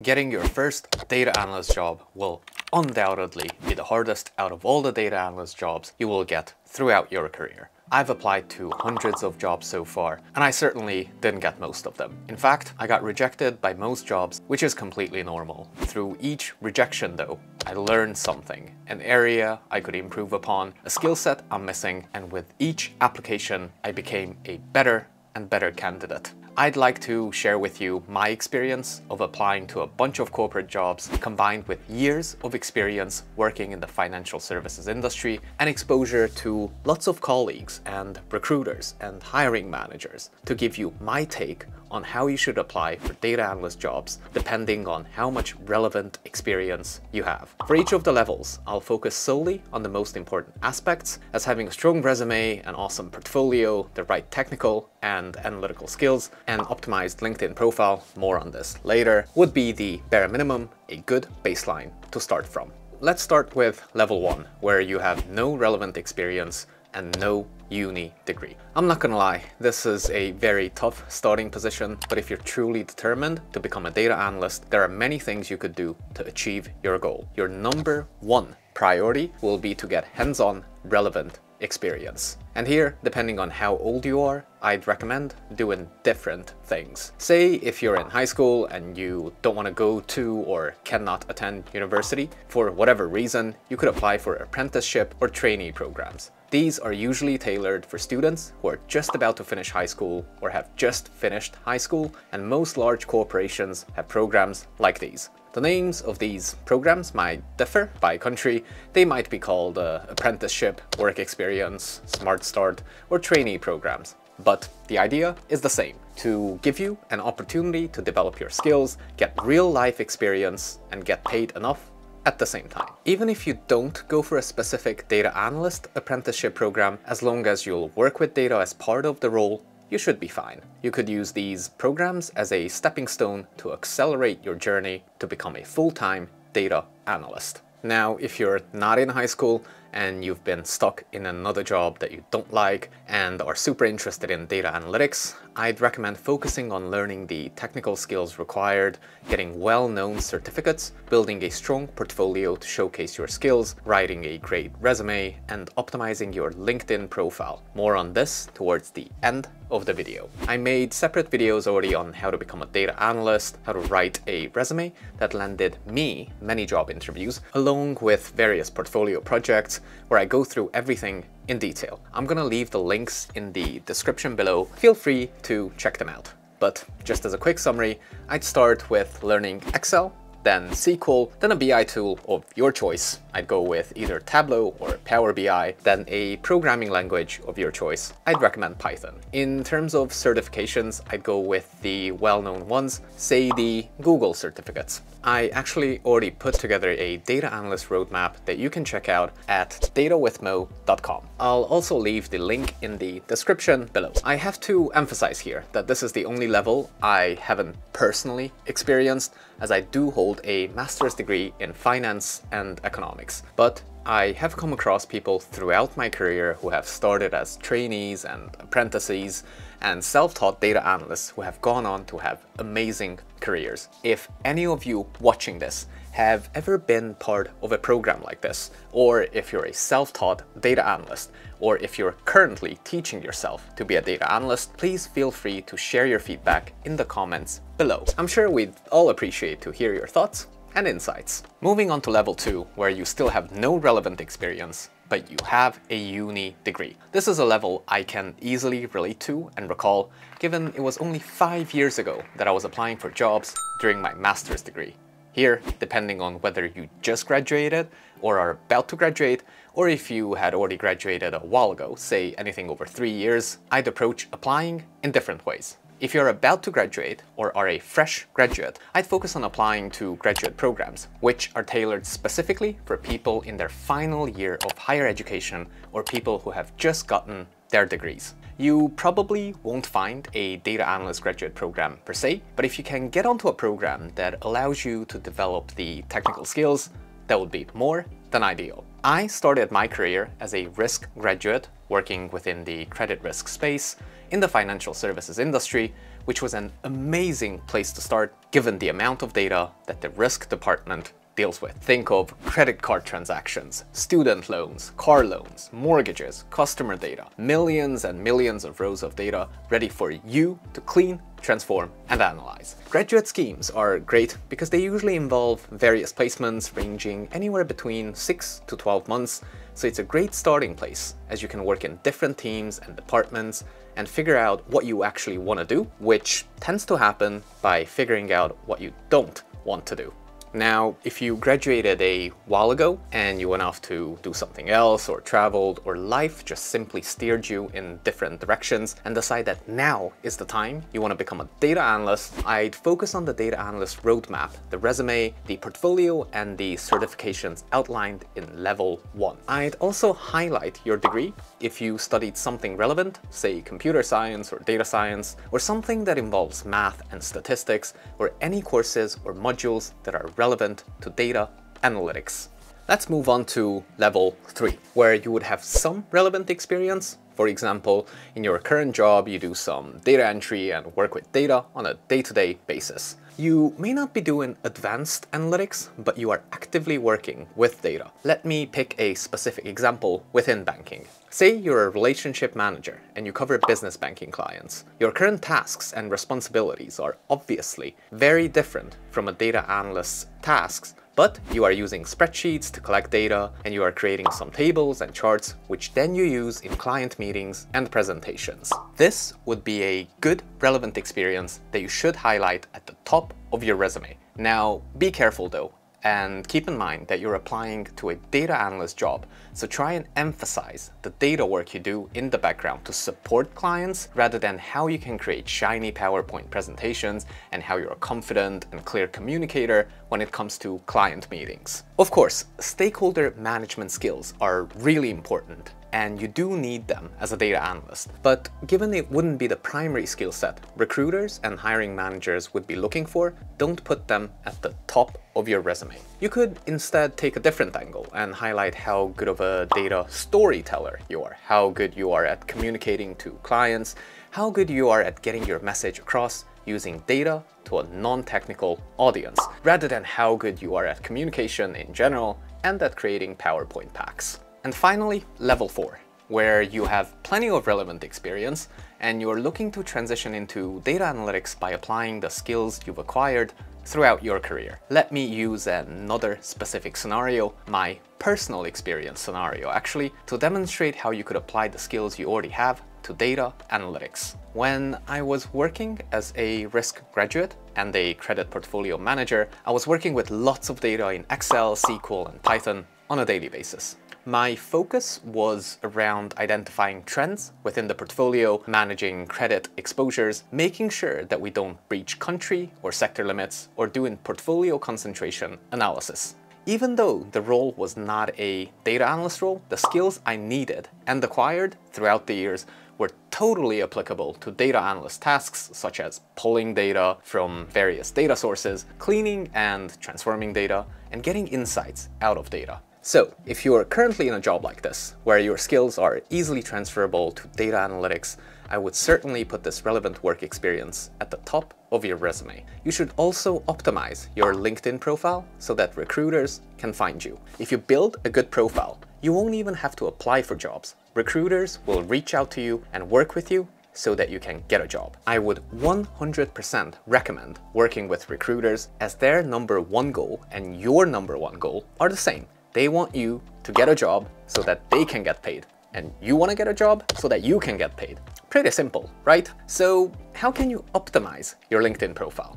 Getting your first data analyst job will undoubtedly be the hardest out of all the data analyst jobs you will get throughout your career. I've applied to hundreds of jobs so far, and I certainly didn't get most of them. In fact, I got rejected by most jobs, which is completely normal. Through each rejection though, I learned something, an area I could improve upon, a skill set I'm missing, and with each application, I became a better and better candidate. I'd like to share with you my experience of applying to a bunch of corporate jobs combined with years of experience working in the financial services industry and exposure to lots of colleagues and recruiters and hiring managers to give you my take on how you should apply for data analyst jobs depending on how much relevant experience you have. For each of the levels, I'll focus solely on the most important aspects as having a strong resume, an awesome portfolio, the right technical and analytical skills, and optimized LinkedIn profile, more on this later, would be the bare minimum, a good baseline to start from. Let's start with level one, where you have no relevant experience and no uni degree. I'm not gonna lie, this is a very tough starting position, but if you're truly determined to become a data analyst, there are many things you could do to achieve your goal. Your number one priority will be to get hands-on relevant experience. And here, depending on how old you are, I'd recommend doing different things. Say if you're in high school and you don't want to go to or cannot attend university, for whatever reason, you could apply for apprenticeship or trainee programs. These are usually tailored for students who are just about to finish high school or have just finished high school, and most large corporations have programs like these. The names of these programs might differ by country. They might be called uh, apprenticeship, work experience, smart start, or trainee programs. But the idea is the same, to give you an opportunity to develop your skills, get real life experience, and get paid enough at the same time. Even if you don't go for a specific data analyst apprenticeship program, as long as you'll work with data as part of the role, you should be fine. You could use these programs as a stepping stone to accelerate your journey to become a full-time data analyst. Now, if you're not in high school and you've been stuck in another job that you don't like and are super interested in data analytics, I'd recommend focusing on learning the technical skills required, getting well-known certificates, building a strong portfolio to showcase your skills, writing a great resume, and optimizing your LinkedIn profile. More on this towards the end of the video. I made separate videos already on how to become a data analyst, how to write a resume that landed me many job interviews, along with various portfolio projects where I go through everything in detail. I'm gonna leave the links in the description below. Feel free to check them out. But just as a quick summary, I'd start with learning Excel, then SQL, then a BI tool of your choice. I'd go with either Tableau or Power BI, then a programming language of your choice. I'd recommend Python. In terms of certifications, I'd go with the well-known ones, say the Google certificates. I actually already put together a data analyst roadmap that you can check out at datawithmo.com. I'll also leave the link in the description below. I have to emphasize here that this is the only level I haven't personally experienced as I do hold a master's degree in finance and economics. But I have come across people throughout my career who have started as trainees and apprentices and self-taught data analysts who have gone on to have amazing careers. If any of you watching this have ever been part of a program like this, or if you're a self-taught data analyst, or if you're currently teaching yourself to be a data analyst, please feel free to share your feedback in the comments below. I'm sure we'd all appreciate to hear your thoughts and insights. Moving on to level 2, where you still have no relevant experience, but you have a uni degree. This is a level I can easily relate to and recall, given it was only five years ago that I was applying for jobs during my master's degree. Here, depending on whether you just graduated or are about to graduate, or if you had already graduated a while ago, say anything over three years, I'd approach applying in different ways. If you're about to graduate or are a fresh graduate, I'd focus on applying to graduate programs, which are tailored specifically for people in their final year of higher education or people who have just gotten their degrees. You probably won't find a data analyst graduate program per se, but if you can get onto a program that allows you to develop the technical skills, that would be more than ideal. I started my career as a risk graduate working within the credit risk space in the financial services industry, which was an amazing place to start given the amount of data that the risk department deals with. Think of credit card transactions, student loans, car loans, mortgages, customer data, millions and millions of rows of data ready for you to clean, transform, and analyze. Graduate schemes are great because they usually involve various placements ranging anywhere between 6 to 12 months, so it's a great starting place as you can work in different teams and departments and figure out what you actually want to do, which tends to happen by figuring out what you don't want to do. Now, if you graduated a while ago and you went off to do something else or traveled or life just simply steered you in different directions and decide that now is the time you want to become a data analyst, I'd focus on the data analyst roadmap, the resume, the portfolio, and the certifications outlined in level one. I'd also highlight your degree if you studied something relevant, say computer science or data science, or something that involves math and statistics, or any courses or modules that are relevant to data analytics. Let's move on to level three, where you would have some relevant experience. For example, in your current job, you do some data entry and work with data on a day-to-day -day basis. You may not be doing advanced analytics, but you are actively working with data. Let me pick a specific example within banking. Say you're a relationship manager and you cover business banking clients. Your current tasks and responsibilities are obviously very different from a data analyst's tasks but you are using spreadsheets to collect data and you are creating some tables and charts which then you use in client meetings and presentations. This would be a good relevant experience that you should highlight at the top of your resume. Now be careful though, and keep in mind that you're applying to a data analyst job, so try and emphasize the data work you do in the background to support clients rather than how you can create shiny PowerPoint presentations and how you're a confident and clear communicator when it comes to client meetings. Of course, stakeholder management skills are really important and you do need them as a data analyst. But given it wouldn't be the primary skill set recruiters and hiring managers would be looking for, don't put them at the top of your resume. You could instead take a different angle and highlight how good of a data storyteller you are, how good you are at communicating to clients, how good you are at getting your message across using data to a non-technical audience, rather than how good you are at communication in general and at creating PowerPoint packs. And finally, level four, where you have plenty of relevant experience and you're looking to transition into data analytics by applying the skills you've acquired throughout your career. Let me use another specific scenario, my personal experience scenario actually, to demonstrate how you could apply the skills you already have to data analytics. When I was working as a risk graduate and a credit portfolio manager, I was working with lots of data in Excel, SQL and Python on a daily basis. My focus was around identifying trends within the portfolio, managing credit exposures, making sure that we don't breach country or sector limits, or doing portfolio concentration analysis. Even though the role was not a data analyst role, the skills I needed and acquired throughout the years were totally applicable to data analyst tasks such as pulling data from various data sources, cleaning and transforming data, and getting insights out of data. So, if you are currently in a job like this, where your skills are easily transferable to data analytics, I would certainly put this relevant work experience at the top of your resume. You should also optimize your LinkedIn profile so that recruiters can find you. If you build a good profile, you won't even have to apply for jobs. Recruiters will reach out to you and work with you so that you can get a job. I would 100% recommend working with recruiters as their number one goal and your number one goal are the same. They want you to get a job so that they can get paid. And you want to get a job so that you can get paid. Pretty simple, right? So how can you optimize your LinkedIn profile?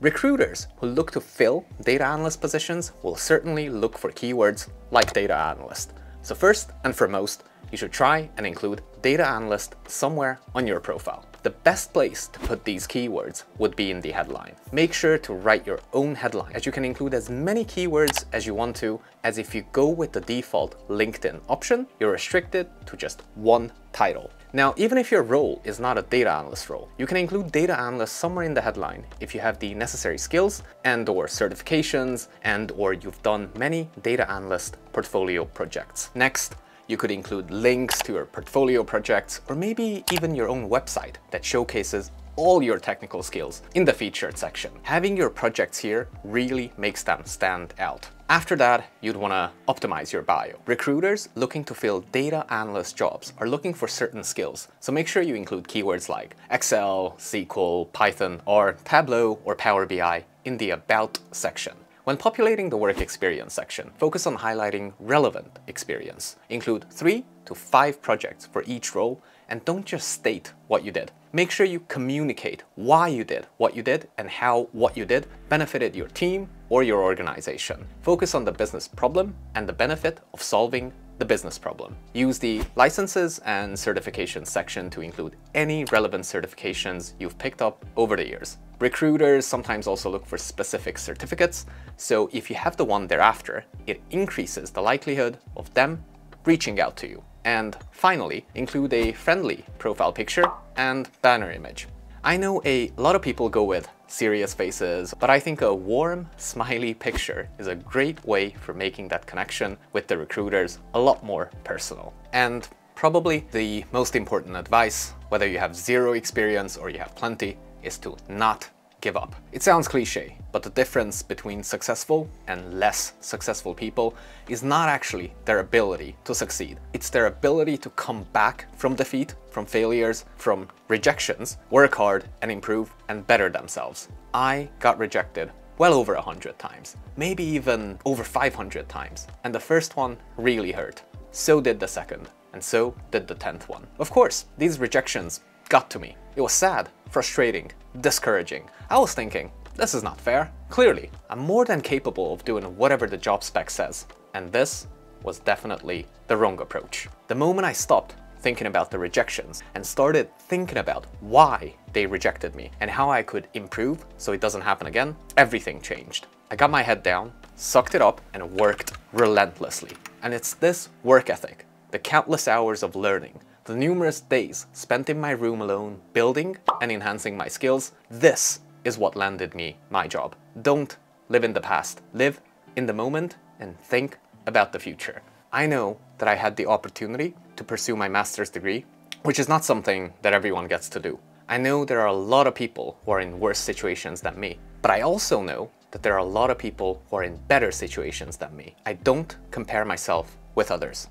Recruiters who look to fill data analyst positions will certainly look for keywords like data analyst. So first and foremost, you should try and include data analyst somewhere on your profile. The best place to put these keywords would be in the headline. Make sure to write your own headline as you can include as many keywords as you want to as if you go with the default LinkedIn option, you're restricted to just one title. Now, even if your role is not a data analyst role, you can include data analyst somewhere in the headline if you have the necessary skills and or certifications and or you've done many data analyst portfolio projects. Next, you could include links to your portfolio projects or maybe even your own website that showcases all your technical skills in the featured section. Having your projects here really makes them stand out. After that, you'd want to optimize your bio. Recruiters looking to fill data analyst jobs are looking for certain skills, so make sure you include keywords like Excel, SQL, Python, or Tableau or Power BI in the About section. When populating the work experience section, focus on highlighting relevant experience. Include three to five projects for each role and don't just state what you did. Make sure you communicate why you did what you did and how what you did benefited your team or your organization. Focus on the business problem and the benefit of solving the business problem. Use the licenses and certifications section to include any relevant certifications you've picked up over the years. Recruiters sometimes also look for specific certificates, so if you have the one thereafter, it increases the likelihood of them reaching out to you. And finally, include a friendly profile picture and banner image. I know a lot of people go with serious faces, but I think a warm, smiley picture is a great way for making that connection with the recruiters a lot more personal. And probably the most important advice, whether you have zero experience or you have plenty, is to not give up. It sounds cliche, but the difference between successful and less successful people is not actually their ability to succeed. It's their ability to come back from defeat, from failures, from rejections, work hard and improve and better themselves. I got rejected well over a hundred times, maybe even over 500 times. And the first one really hurt. So did the second, and so did the 10th one. Of course, these rejections got to me. It was sad, frustrating, discouraging. I was thinking, this is not fair. Clearly, I'm more than capable of doing whatever the job spec says. And this was definitely the wrong approach. The moment I stopped thinking about the rejections and started thinking about why they rejected me and how I could improve so it doesn't happen again, everything changed. I got my head down, sucked it up, and worked relentlessly. And it's this work ethic, the countless hours of learning, the numerous days spent in my room alone building and enhancing my skills, this is what landed me my job. Don't live in the past. Live in the moment and think about the future. I know that I had the opportunity to pursue my master's degree, which is not something that everyone gets to do. I know there are a lot of people who are in worse situations than me, but I also know that there are a lot of people who are in better situations than me. I don't compare myself with others.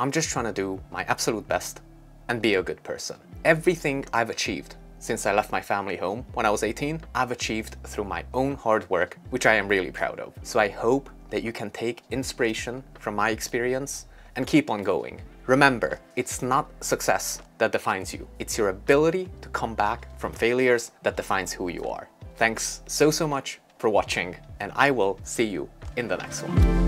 I'm just trying to do my absolute best and be a good person. Everything I've achieved since I left my family home when I was 18, I've achieved through my own hard work, which I am really proud of. So I hope that you can take inspiration from my experience and keep on going. Remember, it's not success that defines you. It's your ability to come back from failures that defines who you are. Thanks so, so much for watching, and I will see you in the next one.